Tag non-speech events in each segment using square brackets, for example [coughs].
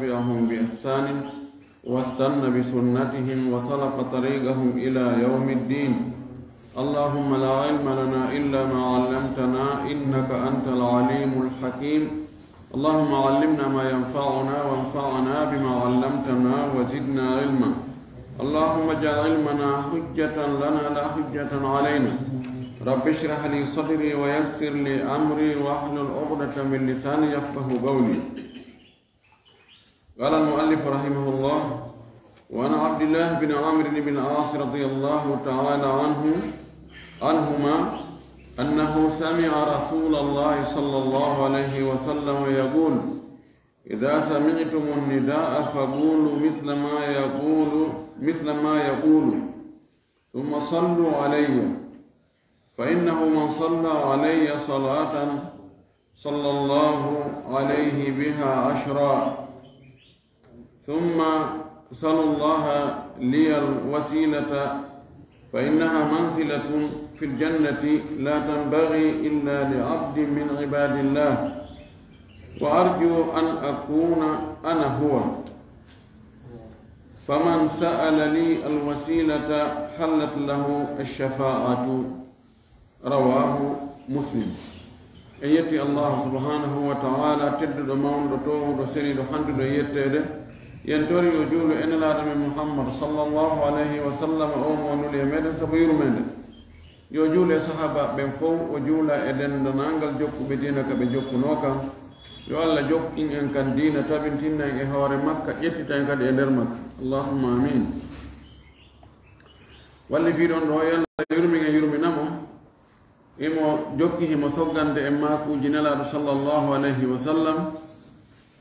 تبعهم بإحسان واستنى بسنتهم وسلك طريقهم إلى يوم الدين. اللهم لا علم لنا إلا ما علمتنا إنك أنت العليم الحكيم. اللهم علمنا ما ينفعنا وانفعنا بما علمتنا وزدنا علما. اللهم اجعل علمنا حجة لنا لا حجة علينا. رب اشرح لي صدري ويسر لي أمري واحلل عقدة من لساني يفقه قولي. قال المؤلف رحمه الله وعن عبد الله بن عامر بن العاص رضي الله تعالى عنه عنهما أنه سمع رسول الله صلى الله عليه وسلم يقول إذا سمعتم النداء فقولوا مثل ما يقول مثل ما يقول ثم صلوا علي فإنه من صلى علي صلاة صلى الله عليه بها عشرا. ثم صلوا الله لي الوسيلة فإنها منزلة في الجنة. لا تنبغي إلا لعبد من عباد الله. وأرجو أن أكون أنا هو. فمن سأل لي الوسيلة حلت له الشفاعة. رواه مسلم. أيتي الله سبحانه وتعالى تدد مون تو سري حمد يتده yentori yo juulu ene laatame sallllahu alayhi wa sallam o monul e meɗen sabu yurmede. Yo juule sahaba ɓen fof o juula e dendanangal jokkuɓe dina ka ɓe jokkuno kam yo allah jokkin en kan dina tabintinna en e hoore makka ƴettita en kadi e nder makka. Allahumma amin walli fiɗon ɗo yalla yurmin e yurminamo. Imo jokki himo soggande e makuji nelaɗo sallllahu alayhi wa sallam.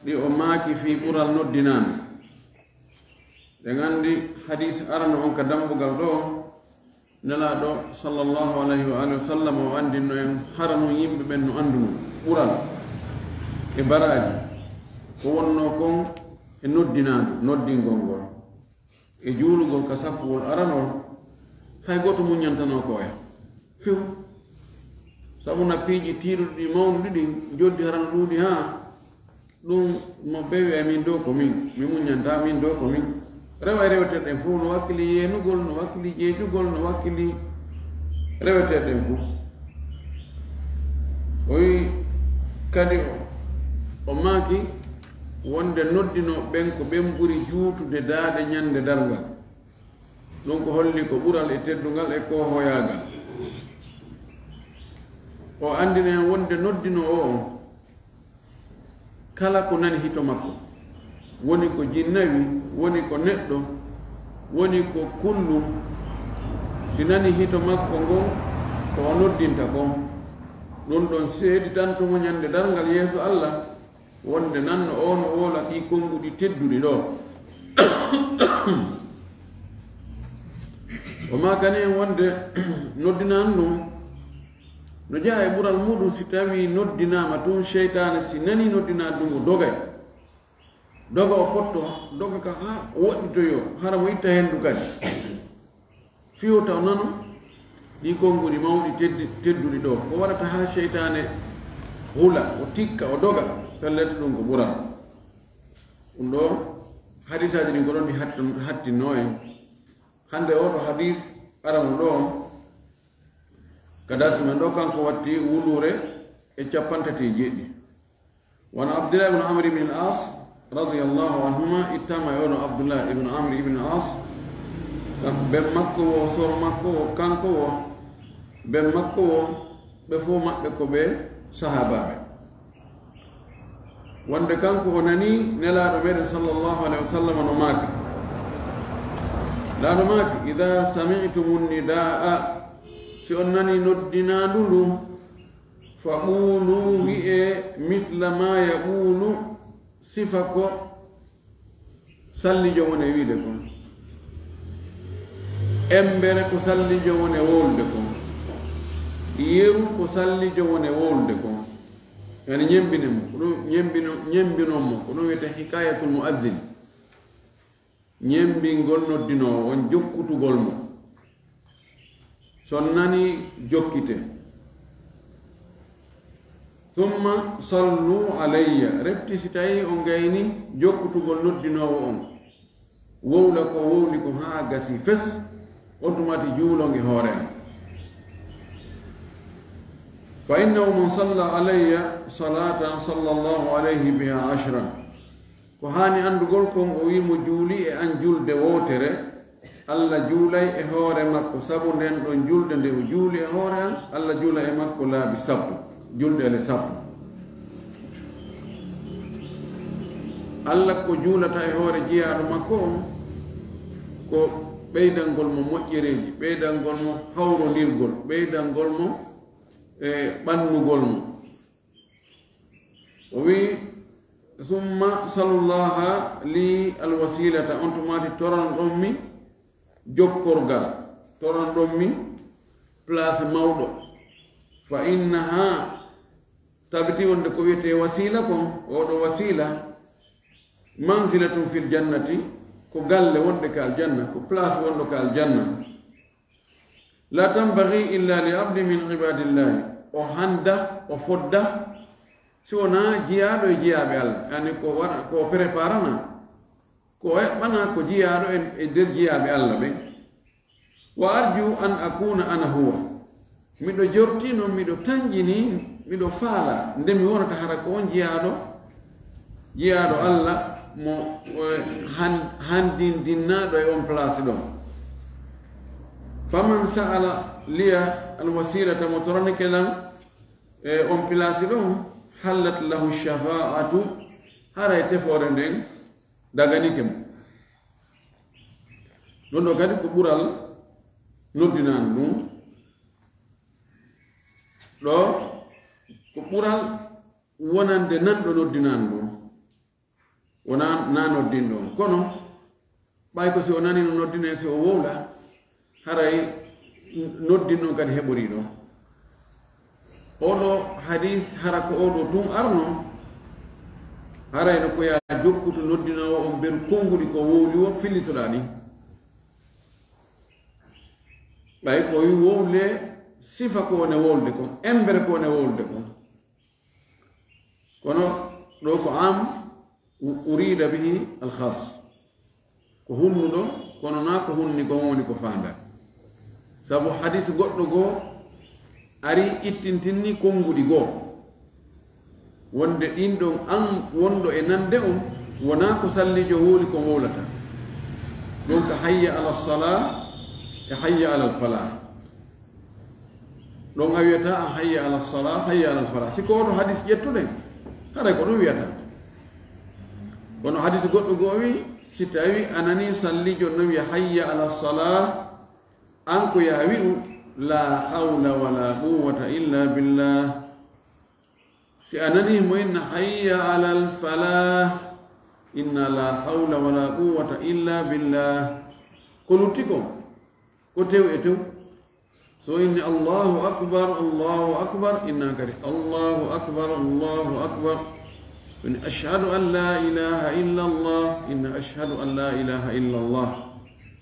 Ɗi o maaki fi ɓural noddinaami. Ɓe gandi hadis arano on ka dambugal ɗo nelaɗo sallllahu alayhi wa alihi wa sallam o andinno en harano yimɓe ɓen no anduno ɓural e baraji ko wonno kon e noddinadu noddingol ngol e juulugol ka safuwol arano hay goto muñantano koya few sabu nappiiji tiiɗuɗi ɗi mawnuɗi ɗi joddi harano ɗuuɗi ha ɗum mo bewi e min dow ko min mi min ko min rewa e reweteɗen fof no wakkili yeenugol no wakkili ƴeejugol no wakkili reweteɗen fof o wi kadi o maaki wonde noddino ɓen ko ɓen ɓuri juutude daade ñande dargal ɗum ko holli ko ɓural e teddungal e ko hoyagal o andina hen wonde noddino o on kala ko nani hito makko. Woni ko jinnawi woni ko neɗɗo woni ko kullum si nani hito makko ngon ko o noddinta kon ɗum ɗon seedi tan tomo ñande darngal yeeso allah wonde nanno o no woola ɗi konnguɗi tedduɗi ɗo. [coughs] O makani en wonde [coughs] noddinan ɗum no jaha e ɓural muɗum si tawi noddinama tun cheytane si nani noddina ɗum o dogay. Doga o potto doga ka ha woɗɗitoyo hara mo itta henndu kadi fiyo taw nano ɗi konngudi mawɗi tedduɗi ɗo ko waɗata ha cheytane hula o tikka o doga fellete ɗum ko ɓura ɗum ɗo hadisaji ɗin ko ɗon ɗi hattino en hande oɗo hadis arano ɗo kadasi men ɗo kanko watti wulure e capantati jeɗɗi wona abdoulah ibne amr ibne al as رضي الله عنهما اتما يونو عبد الله ابن عمرو ابن عاص بن مكو وصور مكو كانكو بن مكو بفو مكو بي صحابه وند كانكو ناني نلا ربي صلى الله عليه وسلم نماك لا نماك اذا سمعتم النداء شونني ندنا دولو فقولوا مثل ما يقولوا sifa ko salli jomone wiide kon. Embere ko salli jomone wolde kon. Yeru ko salli jomone wolde kon. Yani ñembine mo ko ɗum ñembino ñembinon mo ko ɗum wiyete hikayatul muaddin ñembingol noddinowo on jokkutugol mo. So nani jokkite? thumma sallu alayya. Refti si tawi o gayni jokkutugol noddinowo on. Wowla ko wowli ko haa gasi fes on tumati juulonge hoore am. Fa innahu man salla alayya salatan salla llahu alayhi biha ashran. Ko haani anndugol kon o wiimo juuli e an julde wootere allah juulay e hoore makko sabu nden ɗon julde nde o juuli e hoore an allah juula e makko laabi sappo julɗele sappo. Allah ko juulata e hoore jeyaaɗo makko on ko ɓeydalngol mo moƴƴereeji ɓeydalngol mo hawrondirgol ɓeydalngol mo e ɓannugol mo. O wii summa salullaha li alwasilata. On tumati toran ɗon mi jokkorgal toran ɗon mi place mawɗo. Fa innaha tabiti wonde ko wiyete wasila kon oɗo wasila mansilatum fil jannati ko galle wonde ka aljanna ko place wonɗo ka aljanna. La tambagi illa li abdi min ibadillahi. O handa o fodda si wona jiyaɗo e jiyaɓe allah. Yani ko waɗa ko préparana ko eɓɓana ko jiyaɗo e, e nder jiyaɓe allah ɓe. Wa arju an akuna ana huwa. Miɗo jortino miɗo tanjini miɗo faala nde mi wonata hara ko on jeyaaɗo jeyaaɗo allah mo e, handindinnaaɗo e on place ɗon. Faman sa'ala liya alwasilata mo toranake lan e on place ɗon hallat lahu shafa'atu hara e tefoore nden daganike mo. Ɗon ɗo kadi ko ɓural noddinaani ɗum. Ɗo ko ɓural wonande nan ɗo noddinan ɗon. Wona na noddin ɗon kono ɓay ko si o nani no noddine si o wowla haray noddin ɗon kadi heɓori ɗo oɗo hadis hara ko oɗo tun arno harayno ko ya jokkutu noddinowo on ber konngudi ko wowli o fillitoɗa ni. Ɓay ko wi wowle sifa ko wone wolde ko embere ko wone wolde ko كونه لوكو عام أريد به الخاص كهنو دو كونه ناكو هنو كوموني كفاندا سابو حديث قطنو قو أري إتنتني كونغو دي قو wonde ɗin ɗon an wonɗo e nande on wona ko sallijo hooli ko howlata donc hayya ala sala e hayya ala falah ɗon a wiyata a hayya ala sala hayya ala falah si ko oɗo hadis ƴettuɗen haɗa ko ɗum wiyata. Kono hadis goɗɗo goo wi si tawi a nani salli joni noon wiya hayya ala sala an ko ya wi'u la hawla wala quwata illa billah. Si a nani mo inna hayya ala alfalah inna la hawla wala quwata illa billah. Ko lutti ko? Ko tew e tew? سو إن الله أكبر الله أكبر. إنا كريم. الله أكبر الله أكبر. إن أشهد أن لا إله إلا الله. إن أشهد أن لا إله إلا الله.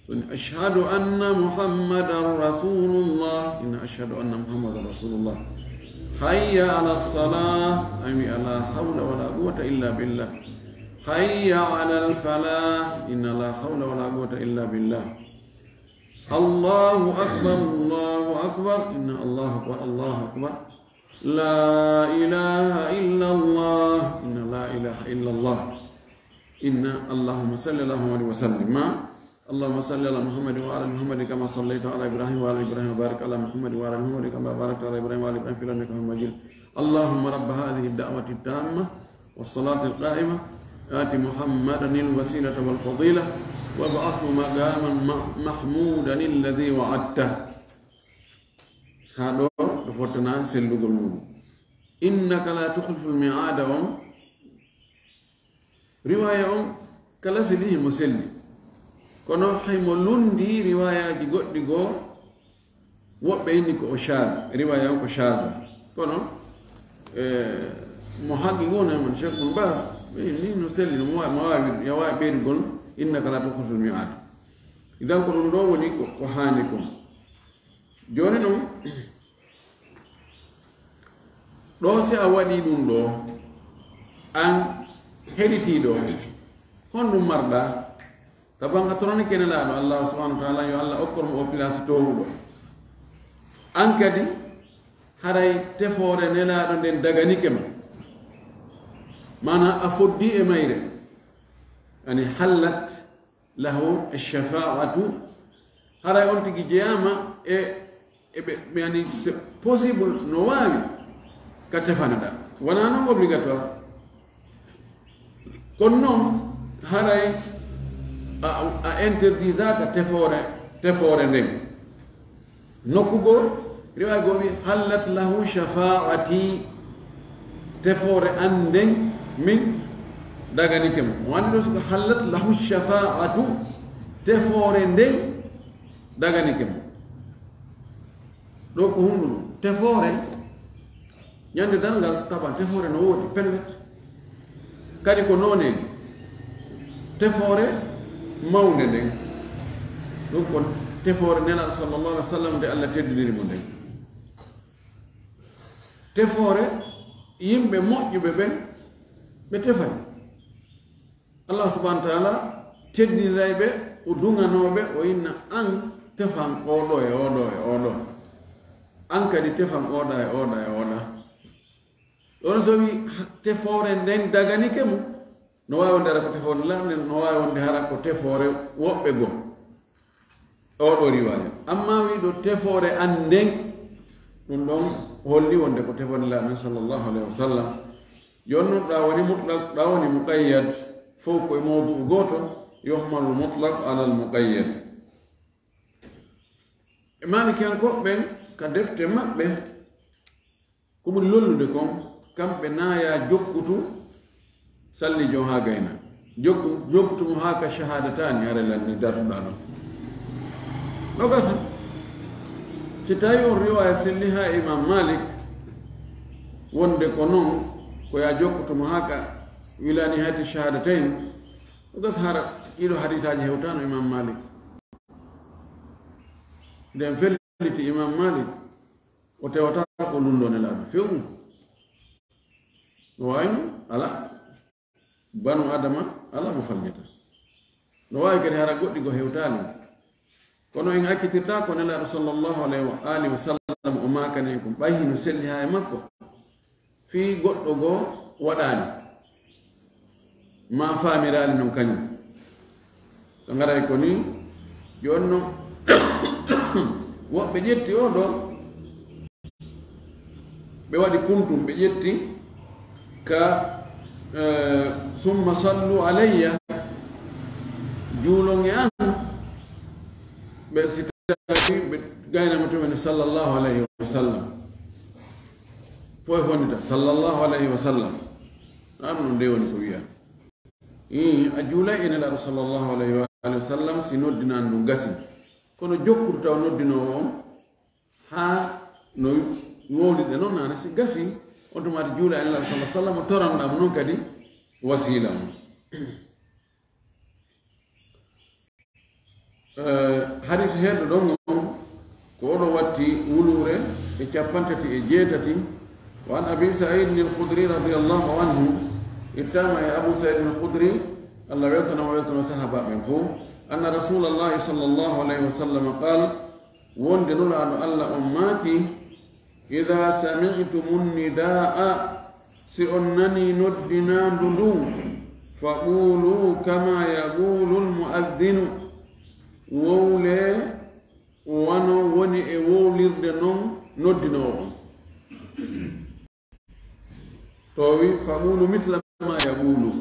إن أشهد أن محمد رسول الله إن أشهد أن محمد رسول الله حي على الصلاة. أمي لا حول ولا قوة إلا بالله. حي على الفلاح. إن لا حول ولا قوة إلا بالله. Allahu akbar allahu akbar inna allahu akbar allahu akbar لا إله إلا الله. إن لا إله إلا الله. إن اللهم صل اللهم عليه وسلم. اللهم صل على محمد وعلى محمد كما صليت على إبراهيم وعلى إبراهيم. وبارك على محمد وعلى محمد كما باركت على إبراهيم وعلى إبراهيم في الأرض مجيد. اللهم رب هذه الدعوة التامة والصلاة القائمة. آت محمدا الوسيلة والفضيلة. وابعثه مقاما محمودا الذي وعدته. هذا رفوتنا سلوك المون إنك لا تخلف الميعاد أم رواية أم كلا سليه مسلي كنو حيمو دي رواية جي قد جو كو أشاذ رواية أم أشاذ كنو؟ آه، محققون من شيخ من باس بيني إيه، نسلي مواعب يواعب بيرقون innaka la tuhlifu lmiada idan ko ɗum ɗo woni ko hani kon joni noon ɗo si a waɗi ɗum ɗo an heɗitiɗo honɗum marɗa taban a torani kenelaɗo allah subhanau wa taala yo allah okkormo o place towuɗo an kadi haray tefoore nelaɗo nden daganike ma. Mana a foddi e mayre يعني حلت له الشفاعة. هذا يقول لك جيامة إيه، إيه، يعني possible نوامي كتفانا دا وأنا أنا obligator كنن هذا إيه؟ انترديزا كتفورة تفورة نيم نوكوغو رواية قومي حلت له شفاعتي. تفورة أندن من dagani kem wani do suka halat lahu shafa'atu te fore nde dagani kem do ko hundu te fore nyande dangal taba te fore no wodi pelwet kadi ko none te fore mawne nde do ko te fore nela sallallahu alaihi wasallam de Allah teddiniri mo nde te fore yimbe moƴƴuɓe ɓen ɓe tefani allah subahana taala teddinray ɓe o duŋanoɓe o inna an tefan oɗo e oɗo e oɗo an kadi tefan oɗa e oɗa e oɗa ɗon so wi tefore nden daganike ke no wawi wonde ara ko tefore lamde no wawi wonde hara ko tefore woɓɓe goo. Oɗo riwaya amma wiɗo tefore an nden ɗum ɗon holli wonde ko tefore lamin sallllahu alayhi wa sallam. Jonnon ɗa woni mutlak ɗa woni muqayyad. fof koye mawduu gooto yohmalu mutlak ala muqayyad. E malikiyankoɓe ka defte maɓɓe ko ɓuri lollude kon kamɓe naaya jokkutu sallijo ha gayna. Jokku jokkutumo ha ka shahadatani harelandi dartuɗa ɗon ɗo gasa. Si tawi on riwaya selli ha imam malik wonde ko noon ko ya jokkutumo ha ka wilani wilanihati shahadatain. Ogas hara ɗiɗo hadisaji hewtano imam malik. Nden felliti imam malik o tewata ko lundone laaɓe fewmu. No wawino ala. Banu adama ala mo fallita. No wawi kadi hara goɗɗi go hewtani. Kono en akkitirta ko nelaɗo sallllahu alayhi wa alihi wa sallam o makani en ko ɓayhi no selli ha e makko. Fi goɗɗo goo waɗani. Ma famirali noon kañum to garay ko ni joni noon [coughs] woɓɓe ƴetti o ɗo ɓe waɗi kuntum ɓe ƴetti ka summa sallu alayya juulon e an ɓe si tawi ɓe gaynama tumen sallllahu alayhi wa fo e fondita sallllahu alayhi wa sallam nde woni ko wiya a juulay ene laɗo sallllahu alayhi waalihi wa sallam si noddinan ndu gasi kono jokkudu taw noddino on haa no wowliɗe noon naane si gasi on tumaati juula ene laɗo sa sallam o toranɗamo noon kadi wasila o hadis heɗɗo ɗon on ko oɗo watti wulure e capantati e jeetati. Wa an abi saidin alhudri radiallahu anhu إتام يا أبو سعيد الخدري الله يلتنا ويلتنا سحبا من فو أن رسول الله صلى الله عليه وسلم قال وندن أن الله أماتي إذا سمعتم النداء سئنني ندنا ندو فقولوا كما يقول المؤذن. وولي وانو وني وولي ندنا to wi famulu mithla ma yaqulu.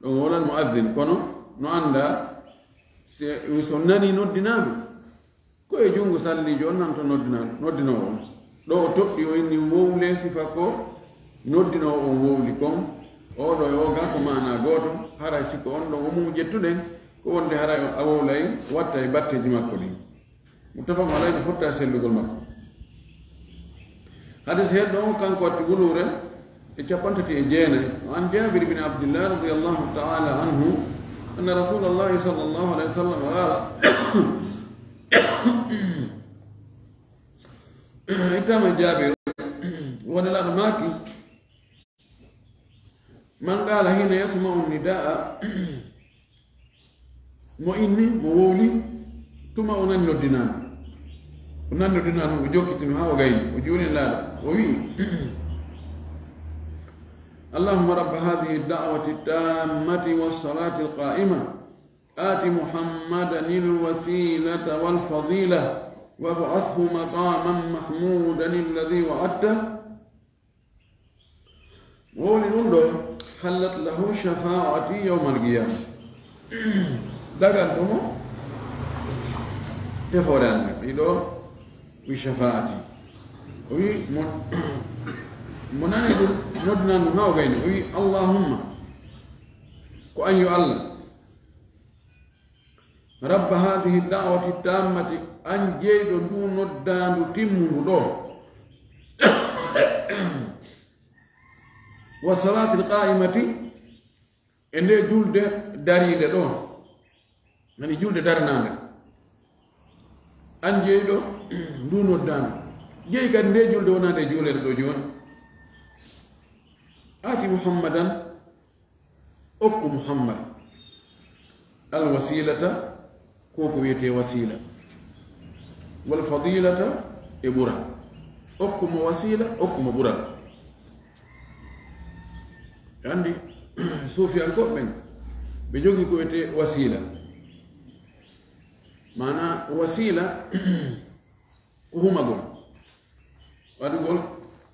Ɗon wolal muadin kono no annda so nani noddinaɓe koye junngo sallijo on nanto noddinaɗo noddinowo on. Ɗo o toɓɓi o inni wowle sifa ko noddinowo e on wowli kon oɗo e oga ko mana goto haray sikko on ɗon omumu jettuɗen ko wonde haray a wowlay watta e batteji makko ɗin mo alayno fotta e sellugol makko. Hadis heɗɗo on kanko watti wulure ಚಪ್ಪಂಟತಿ ಜೇನ ಅಂತ್ಯ ಬಿನ್ ಬಿನ್ ಅಬ್ದುಲ್ಲಾ ರಬಿ ಅಲ್ಲಾಹ ತಾಲ ಅನ್ಹು أن رسول الله صلى الله عليه وسلم قال إتام جابر وأنا الأغماك من قال حين يسمع النداء مؤني مولي ثم أنن الدنان أنن الدنان وجوكت نها وغيري وجوني لا وي اللهم رب هذه الدعوة التامة والصلاة القائمة. آت محمدا الوسيلة والفضيلة وابعثه مقاما محمودا الذي وعدته. وولي نندو حلت له شفاعتي يوم القيامة. دقنتم تفوران إلو بشفاعتي. وي mo nani ɗum noddunanmo ma o gayni o wi allahumma ko an yo allah. Rabba hadihi dawati tammati an jeyɗo ndu noddandu timmundu ɗo. [coughs] Wa salati lqaimati e nde julde dariide ɗo. Ani julde darnande an jeyɗo ndu noddandu jeyi kadi nde julde wonande juulede ɗo jooni. آتي محمدا أكو محمد الوسيلة كوكو ويتي وسيلة والفضيلة إبرا أكم وسيلة أكم برا عندي صوفي الكوبين بيجوكي كويتي وسيلة معنى وسيلة هما قول وأقول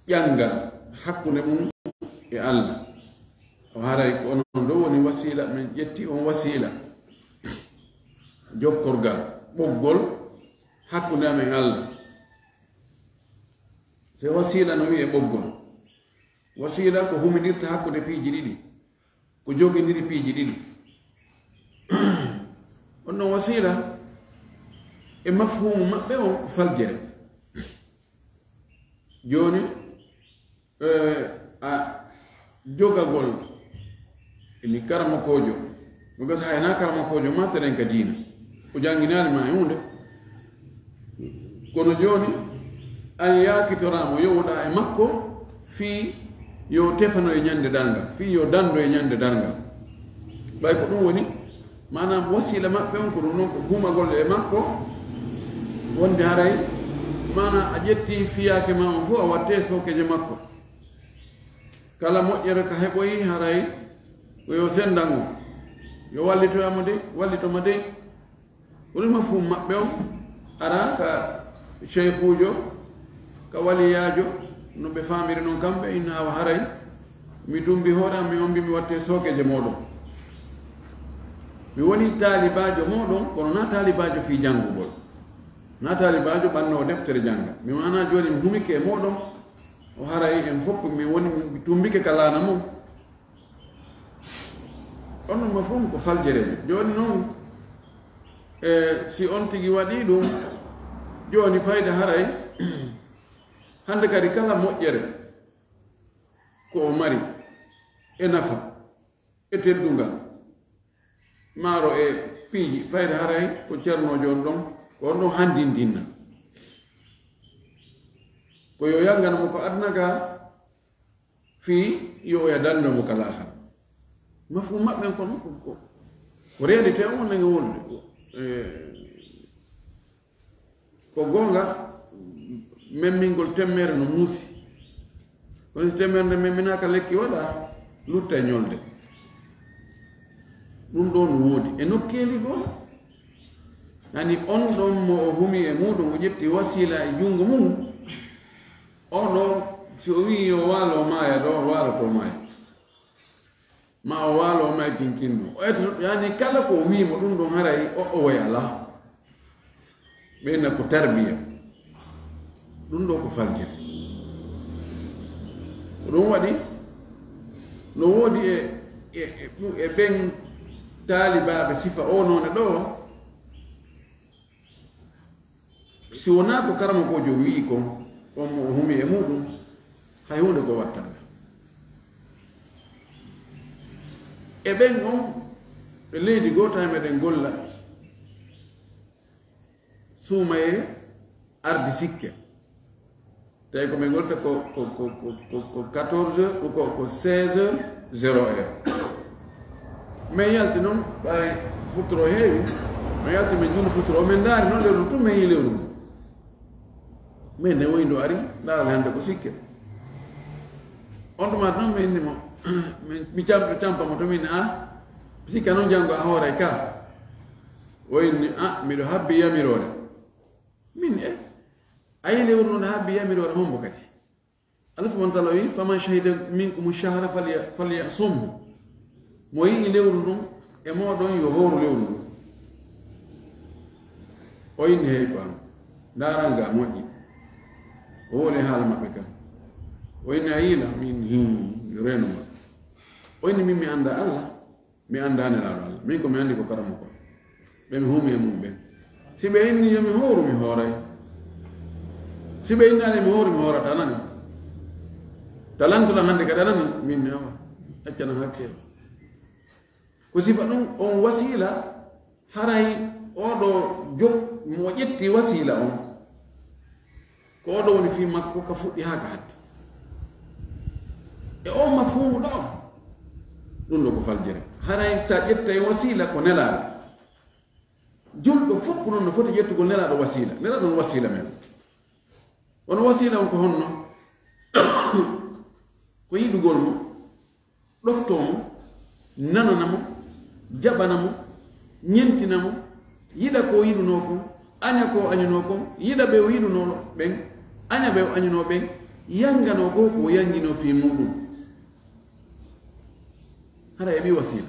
ينغل حق نمون e allah. O haray ko onon ɗo woni wasila min ƴetti on wasila. Jokkorgal ɓoggol hakkunde amen allah. Se wasila no wiye ɓoggol. Wasila ko huminirta hakkunde piiji ɗiɗi ko joginiri piiji ɗiɗi. [clears throat] On noon wasila e mafhumu maɓɓe on ko faljere. Joni jogagol ini karamakojo hayna karamakojo ma teren ka diina o janginani ma yunde kono joni an yakitoramo yowoɗa e makko fi yo tefano e ñande dargal fi yo dando e ñande dargal ɓay ko ɗum woni manam wasila maɓɓe on ko ɗum noon ko gumagol e makko wonde haray mana a ƴetti fiyake ma on fof a watte sokeje makko kala moƴƴere ka heɓoyi haray ko yo sendan o yo wallitoyamo de wallitoma de. Wonima fum maɓɓe o ara ka cheikhujo ka waliyajo no ɓe famiri noon kamɓe innawa haray. Mi tumbi hoɗam mi on mbi mi watte sokeje moɗon mi woni talibajo moɗon kono na talibajo fi janngugol na talibajo ɓannowo deftere jannga. Mi mana joni mi humike moɗon o haray en fof min woni mi tumbike ka laana mum. Onno ma fof ko faljerejo joni noon e si on tigi waɗi ɗum joni fayda haray [clears throat] hande kadi kala moƴƴere ko o mari e nafa e teddungal maaro e piiji. Fayda haray ko ceernojo on ɗon ko on ɗon handindinna ko yo yagganamo ko adna ka fi yoya danno mo kala ha mafhum maɓɓen kono ko ko realite on nage wonde. E, ko gonga memmingol temmere no muusi. Kono si temmere nde memminaka lekki waɗa lutta e ñolde. Ɗum ɗo no woodi. E nokkeli goo yani on ɗon mo o humi e muɗum o ƴetti wasila e junngo mum o si o wii yo waalo maaya ɗo o waaloto maaya ma o waalo o maaya kinkinno. Yani kala ko o wiimo ɗum ɗon haray o o way alaa. Ɓeyna ko tarbiya. Ɗum ɗo ko faljiri ko ɗum waɗi no woodi e e, e, e ɓen taalibaɓe sifa o noone ɗo si wonaa ko karama kojo wi'i kon وهم يموتوا هيولدوا وطن ابن هم اللي دي جو تايم دين قول سومي ارض سكه tey ko min gonta ko ko ko ko ko 14 ko ko 16 01 min yalti noon ɓay futoro heewi min yalti min ñuna futoro min daari noon lewru tum min yii min ne woyi ndu ari ndaaral hannde ko sikke on tumata noon mi innimo mi campamo to min a sikka noon janngo a hoore ka inni a miɗo habbi yamiroore min e ayi lewru noon habbi yamiroore hombo kadi allah subahana taala wi faman shahida minkum shahra falya sumhu mo yii lewru ndun e moɗon yo howru lewru wono o inni hey ba ndaral nga moƴƴi o woni haala maɓɓe kam o inni a yiila min hi renuma o min mi annda allah mi anndani laaɗo allah min ko mi anndi ko karama ko ɓe mi humi e mum ɓen si ɓe inni yo mi howru mi hooray si ɓe innani mi howru mi hoorata nani talantula hannde kadi anani min mi awa. Accana hakkeel ko sifa on wasila haray oɗo jog mo wasila on ko oɗo woni fi makko ka fuɗɗi haa ka hatti e o mafumu ɗo ɗum ɗo ko faljere. Haray sa ƴettay wasila ko nelaɗo julɗo fof ko noon no foti ƴettugo nelaɗo wasila. Nelaɗo on wasila men. On wasila on ko honno [coughs] ko yiɗugol mo ɗoftomo nanana mo jaɓana mo ñentina mo yiɗa ko yiɗuno kon aña ko añuno kon yiɗa ɓe o yiɗunoɗo ɓen aña ɓe o añuno ɓen yangano ko ko yangino fi muɗum hara eɓi wasila.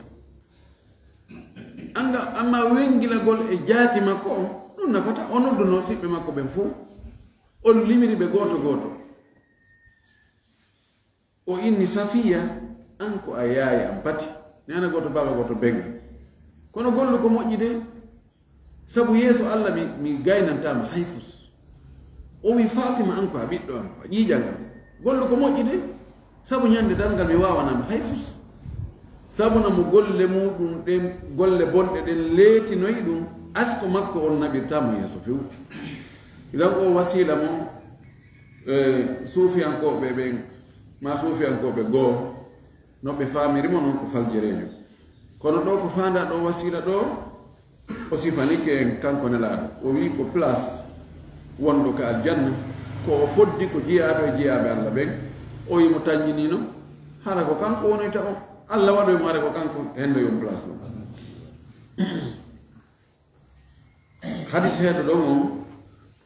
Anga amma wengilagol e jaati makko on ɗum nafata o si siɓɓe makko ɓen fo on limiri ɓe goto goto. O inni safiya an ko a yaayi an pati nena gooto baba goto benga. Kono gollu ko moƴƴi sabu yeeso allah mi mi gaynantama hayfus o wi fatima an ko a ɓiɗɗo am a ƴiiƴal kam gollu ko moƴƴi de. Sabu ñande dalngal mi wawanama hayfus sabu mo golle muɗum ɗen golle bonɗe ɗen leetinoyi ɗum asko makko on naɓirtamo yeeso few idan o wasila mo e suufiyankoɓe ɓen ma suufiyankoɓe goo no ɓe faamirimo noon ko faljerejo kono ɗo ko fanda ɗo wasila ɗo o sifanike en kanko nelaɗo o wi ko place wondu ka aljanna. Ko o foddi ko jeyaaɓe e jeyaaɓe allah ɓen. O yimo taññinino hara ko kanko wonoyta on. Allah waɗoymo ara ko kanko henno yon place ɗum [coughs] hadis heeɗo ɗon on.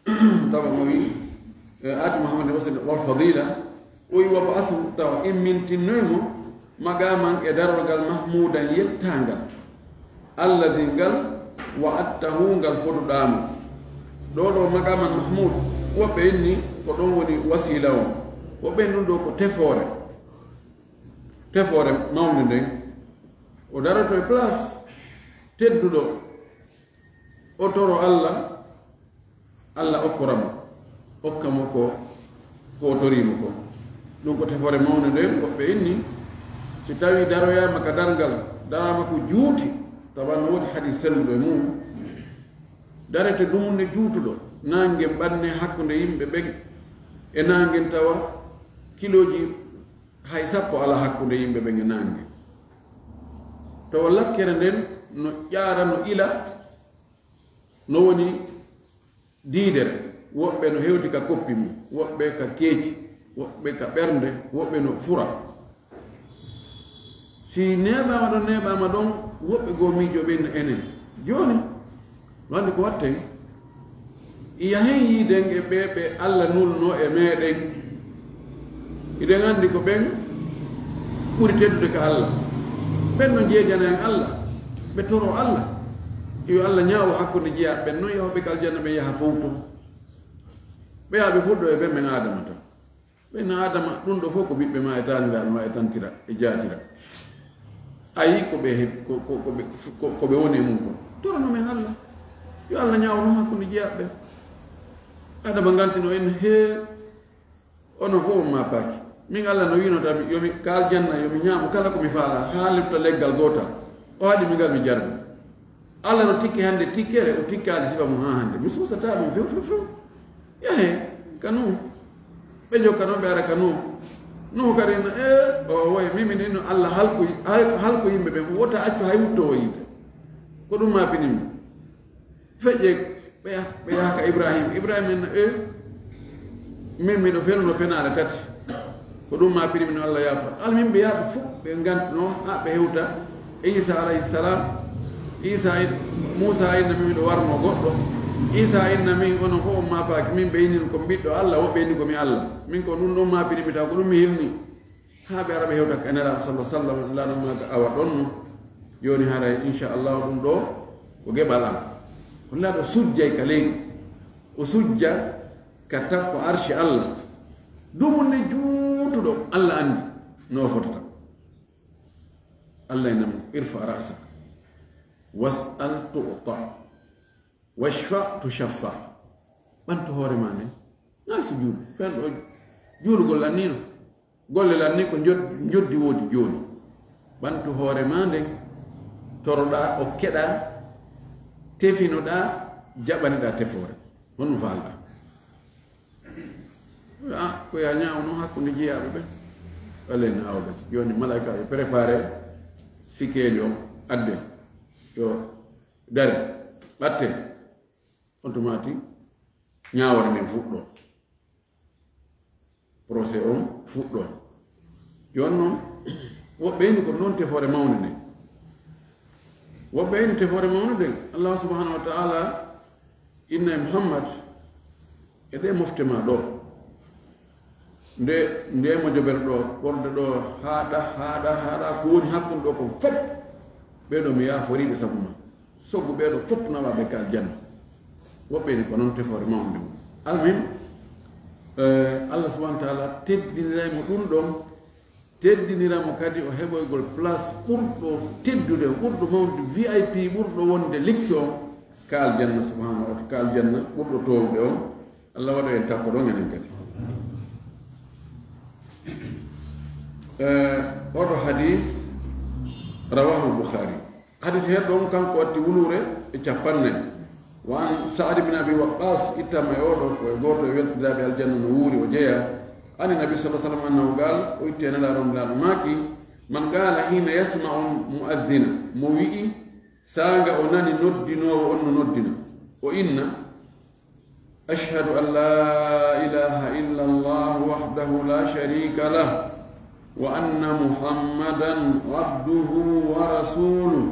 [coughs] Tawa mo wi e ati mouhamad wasin wal fadila. O wi wabo asu tawa immintinnoymo magaman e darorgal mahmudan yettangal. Allahdi ngal wa attahu ngal fotoɗamo ɗo ɗo magaman mahmoud woɓɓe inni ko ɗon woni wasila o. Woɓɓen ɗum ɗo ko tefore tefore mawde nden o daroto e place tedduɗo o toro allah allah okkoramo okkamo ko ko torimo ko ɗum ko tefore mawde nden woɓɓe inni si tawi daroyama ka dargal darama ko juuti tawa no woodi hadi selluɗo e mum darete ɗum ne juutuɗo. Nangue ɓanne hakkude yimɓe ɓen. E nanguen tawa kiloji hay sappo ala hakkude yimɓe ɓen e nangue tawa lakkere nden no ƴaara no ila no woni diidere. Woɓɓe no hewti ka koppi mum. Woɓɓe ka keeci. Woɓɓe ka ɓernde. Woɓɓe no fura. Si neɓama ɗon neɓama ɗon woɓɓe goo miijo ɓen enen. Joni wande ko watten yahen yiiden e ɓe ɓe nulno e meɗen iɗen andi ko ɓen ɓuri teddude ka allah ɓen no jeejana en allah ɓe toro allah yo allah ñaawo hakkude jeeya ɓen noon yahoɓe ka aljanna ɓe yaha ɓe yaha ɓe fuɗɗo e ɓen ɓen adama tan ɓen adama ɗum ɗo fof ko ɓiɓɓe ma e taniraɗo ma e tantira e jaatira ayi ko ɓe ko ɓe woni e mum ko torono men allah yo allah ñaawo noon hakkude jeeyaɓe ɓen adama ngantino en he ono fof ma paki. Min allah no winotami yomi kal janna yomi ñaamo kala ko mi faala ha lefta leggal gootal o haɗi mi ngal mi jarmi allah no tikki hande tikkere o tikkaali sifa mum ha hannde mi suusata ɗum few few few. Yahe kanu. Ɓe jokka noon ɓe ara kanu. Nuhu kadi no e o woy mimi ni no allah halko halko yimɓe ɓe wota accu hay wuttowo yiide ko ɗum mapinimi feƴƴe ɓe ɓe yahaka ibrahima ibrahima en no e min miɗo fenuno penale tati ko ɗum mapinimi no allah yafa almin ɓe yaaɓe fof ɓe gantuno ha ɓe hewta isa alayhi salam. Isa moussa inna min miɗo warno goɗɗo isa inna min onon fof on mapaki min ɓe inin ko ɓiɗɗo allah woɓɓe inni komi allah. Min ko ɗum ɗon mapinimi taw ko ɗum mi hilni. Ha ɓe ara ɓe hewta ko enelaɗo sallah sallam laɗum maga awa ɗon no yoni haray inchallahu ɗum ɗo ko geɓal ko laɗo sujjay ka leydi o sujja ka takko arche allah dumunde juutuɗo allah andi no allah enam irfa rasak wasal tuta washfa tushaffa ɓanto hoore ma nden nasi juuɗu fen ɗo juulugol lannino golle lanni ko joddi woodi jooni ɓanto hoore ma nden toroɗa o keɗa tefinoɗa jaɓaniɗa tefoore honɗum falɗa a koya ñawno hakkude jeeyaɓe ɓen ɓalen awgasi joni malaika ɓe préparé sikkeeli o adde. Yo dare ɓatte automatique ñawore nden fuɗɗo procé on fuɗɗo joni noon woɓɓe ko noon tefoore mawde woɓɓe ɓeyin tefore mamnu ɗen allah subahanahu wa taala inna e muhammad e ɗe moftema ɗo. Nde ndemo joɓel ɗo wonde ɗo haaɗa haaɗa haaɗa ko woni hakkude ɗo kon fop ɓeɗo mi yaforiɓe sabu ma. Soggu ɓeɗo fop nawaɓe ka janna woɓɓeni ko noon tefore mawde mum almin eh, allah subahana taala teddiniraymo ɗum ɗon teddiniramo kadi o heɓoygol place ɓurɗo teddude ɓurɗo mawde vip ɓurɗo wonde lix o ka aljanna subahana wa ka aljanna ɓurɗo towde on. Allah waɗo en takko ɗon enen kadi oɗo hadis rawahu lboukhari hadis her ɗon kanko watti wulure e capannayi wa an saad bin abi waqas ittama e oɗo fo e goto e weltiraɓe aljanna no wuuri o jeeya عن النبي صلى الله عليه وسلم أنه قال ويتينا لا رمضان ماكي من قال حين يسمع مؤذنا مويئي ساقا أناني ندنا وأن ندنا وإن أشهد أن لا إله إلا الله وحده لا شريك له وأن محمدا عبده ورسوله.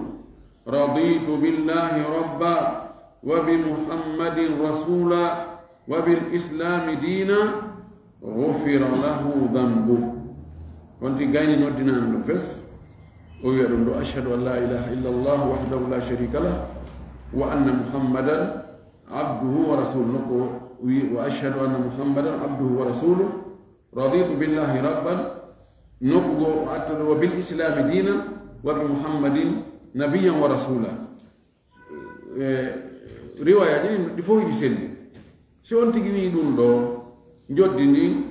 رضيت بالله ربا وبمحمد رسولا وبالإسلام دينا. غفر له ذنبه. وانت غايني نودنا نلو بس ويقول أشهد أن لا إله إلا الله وحده لا شريك له وأن محمدا عبده ورسوله وأشهد أن محمدا عبده ورسوله رضيت بالله ربا نقض وبالإسلام دينا وبمحمد نبيا ورسولا رواية دي فوق سنة سيون تجيني دون دور joddini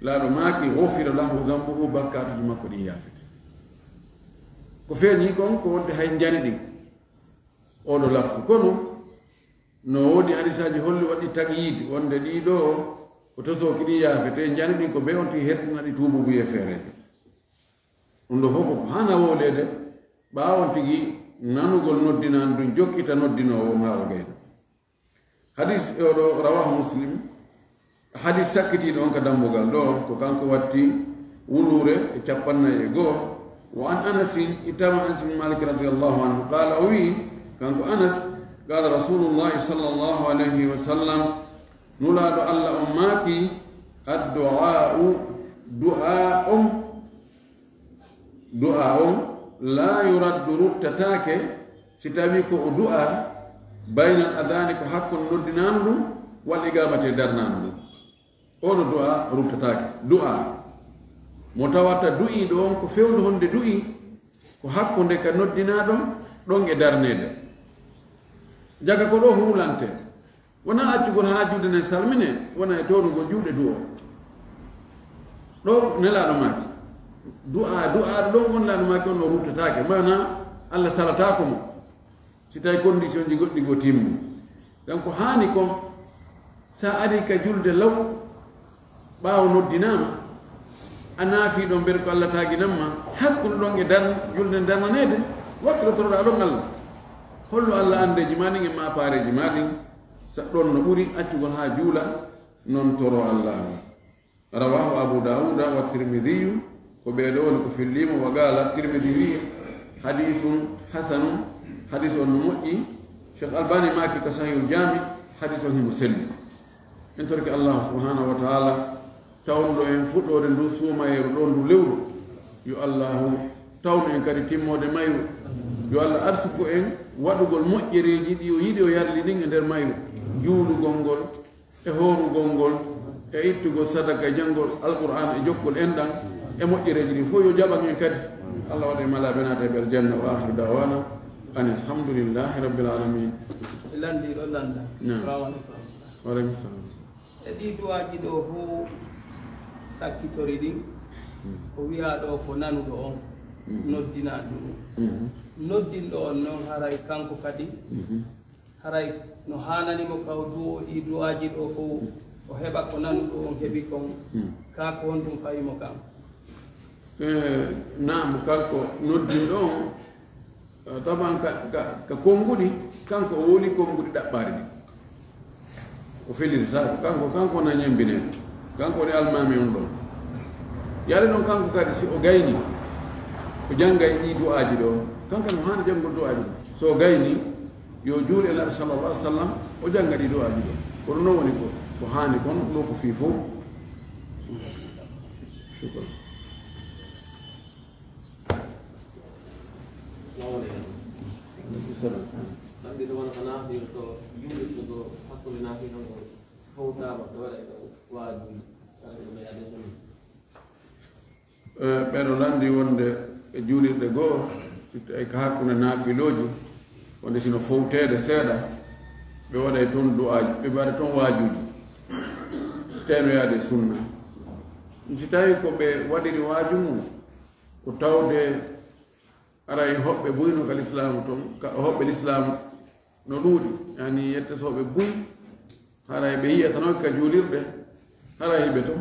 laaɗo maaki hofira lahu dambuhu bakkatuji makko ɗin yafete ko feeñi kon ko wonde hay njani ɗin? Oɗo laftu kono no woodi hadisaji holli waɗi tagyiide wonde ɗi ɗo ko tosoki ɗi yaafete njani ɗin ko be onti heddina ɗi tuububuye feereje ɗum ɗo fof koko hana wolede ɓaawon tigi nanugol noddinan ɗum jokkita noddinowo ma o gayna hadis e oɗo rawahu muslim. Hadis sakkitiɗo on ka dambugal ɗo ko kanko watti wulure e capannay e goo wa an anasin ittama anas bin malik radiallahu anhu qala wi kanko anas qala rasulullahi sall llahu alayhi wa sallam nulaaɗo allah on maaki addu'a'u du'a on du'a on la yuraddu ruttataake si tawi ko o du'a baynal adani ko hakkon noddinaanu ɗum wal igamate darnaanu ɗum oɗo du'a rubtatake du'a. Mo tawata du'i ɗo on ko fewnu honde du'i ko hakkunde ka noddina ɗon ɗon e darnede jaga ko ɗo hulante wona accugol ha juuɗe ne salmine wona e torugo juuɗe du'o ɗo nelaɗo maki du'a du'a ɗon on laɗo maki on o rubtatake mana allah salatako mo. Si tawi condition ji goɗɗi go timmi. Donc hani kon sa ari ka julde law ɓaawo noddinaama a naafii ɗon mbeɗa ko allah taaginanma hakkude ɗon e dar julde darnaneede waktu ɗo toroɗa ɗon allah hollo allah anndeji ma ɗin e ma paareji ma ɗin sa ɗon no ɓuri accugol haa juula noon toro allah rawahu abu dauda wa tirmidiyu ko ɓeeɗo woni ko fillima wa gaala tirmidi wi hadisum hasanum hadis on no moƴƴi cheikh albani maki ka sahihul jami hadis on himo selli en torki allahu subhanahu wa taala tawnuɗo en fuɗɗode ndu suumayeru ɗo ndu lewru. Yo allahu tawnu en kadi timmode mayru. Yo allah arsuku en waɗugol moƴƴereji ɗi o yiɗi o yalli ɗin e nder mayru. Juulugol ngol e horugol ngol e ittugol sadaka e janngol alqur'an e jokkol enɗan e moƴƴereji ɗin fof yo jaɓan en kadi. Allah waɗa mala benata e ɓer janna o ahiru dawana an alhamdulillahi rabbil alamin landiɗo landa salamu aleykum waleykum salam e ɗi duwaji ɗo fof sakkitori ɗin o wiya ɗo ko nanuɗo on mm-hmm. noddina ɗum. Mm-hmm. Noddinɗo on noon haray kanko kadi. Mm-hmm. Haray no hananimo kaw du ɗi duwaji ɗo fo o heɓa ko nanuɗo on heɓi kon ka ko honɗum fawimo kam. Eh, Nam kanko noddinɗo on taban ka konnguɗi kanko o woli konnguɗi ɗaɓɓari ɗi. O felirta kanko kanko nañambineno kanko woni almami on ɗon yaade noon kanko kadi si o gayni o janggay ɗi du'aji ɗo kanko no hani janngol du'aji so gayni yo juuli elaɗo sallallah alih o jannga ɗi du'aji ɗo kono noon woni ko ko hani kon ɗo ko fii fof shukran tan ko soni ɓeɗo landi wonde e juulirɗe goo si tawi ko hakkude naafiloji wonde sino fowtede seeɗa ɓe waɗa toon du'aji ɓe mbaɗa toon waajuji so tawino yaade sunna. Si tawi ko ɓe waɗiri waaju mum ko tawde ara e hoɓɓe buyno ka l'islamu toon hoɓɓe l'islamu no ɗuuɗi yani yette soɓe buy hara ɓe yiya tan hokka juulirɓe hara heɓe to.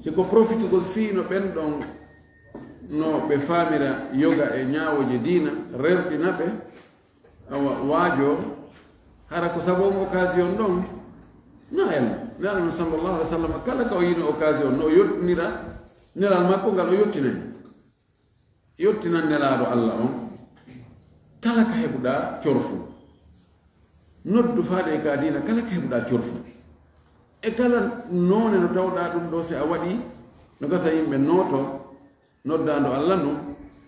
Siko profitugol fii no ɓen ɗon no ɓe faamira yoga e ñaawoje diina rerɗina ɓe awa waajo hara ko sabon occasion ɗon ñaayalma nelaano sallllahu alih w sallam kala ka o yino occasion no o yottinira nelal makko ngal o yottinay yottinan nelaaɗo allah on. Kala ka heɓuɗa corfu. noddu faade e ka dina kala ko heɓuɗa corfu e kala noone no tawɗa ɗum ɗo si a waɗi no gasa yimɓe nooto noddando allah no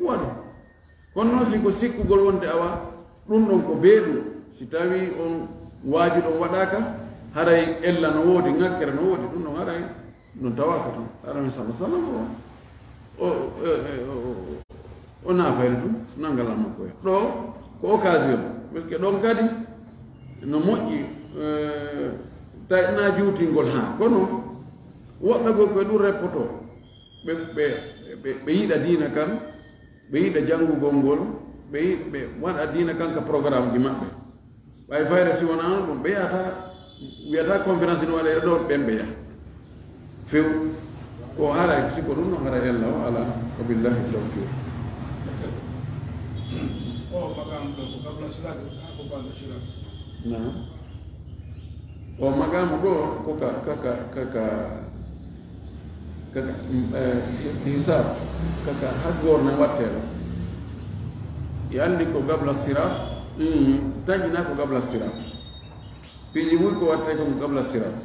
waɗu. Kono noon si ko sikkugol wonde awa ɗum ɗon ko beeɗum si tawi on waaji ɗon waɗaka haray ella no woodi ŋakkere no woodi ɗum ɗon haray no tawaka toon arami sala sallam o o e, e, naafayde tum nanngal amma ɗo ko occasion. Parce que ɗon kadi no moƴƴi tawna juutingol haa kono woɓɓe go koye ɗum reppoto ɓe ɓe ɓe yiɗa diina kan ɓe yiɗa janngugol ngol ɓe ɓe waɗa diina kan ka programme ji maɓɓe ɓay fayre si wona ɗum ɓe yahata wiyata conférence no waɗere ɗo ɓen ɓe yaha few ko haray siko ɗum no hara ella o ala wa billahi tawfiq nam o magambo ɗo koka kaka kaka kaka hisab kaka hasgorne na i yandiko gabla sirat tañina ko gabla sirat piiji muy ko watte ko gabla sirat